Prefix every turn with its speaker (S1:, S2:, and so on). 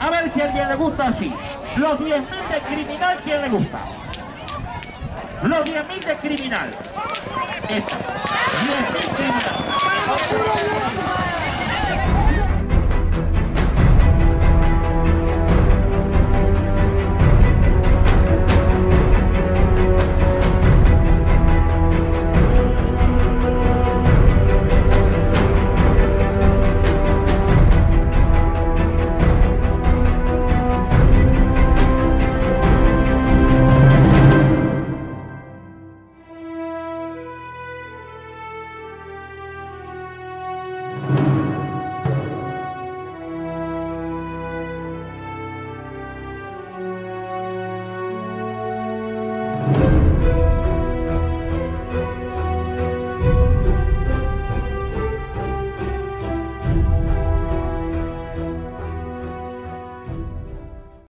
S1: A ver si a alguien le gusta así. Los 10.000 de criminal, ¿quién le gusta? Los 10.000 de criminal. 10.000 criminal.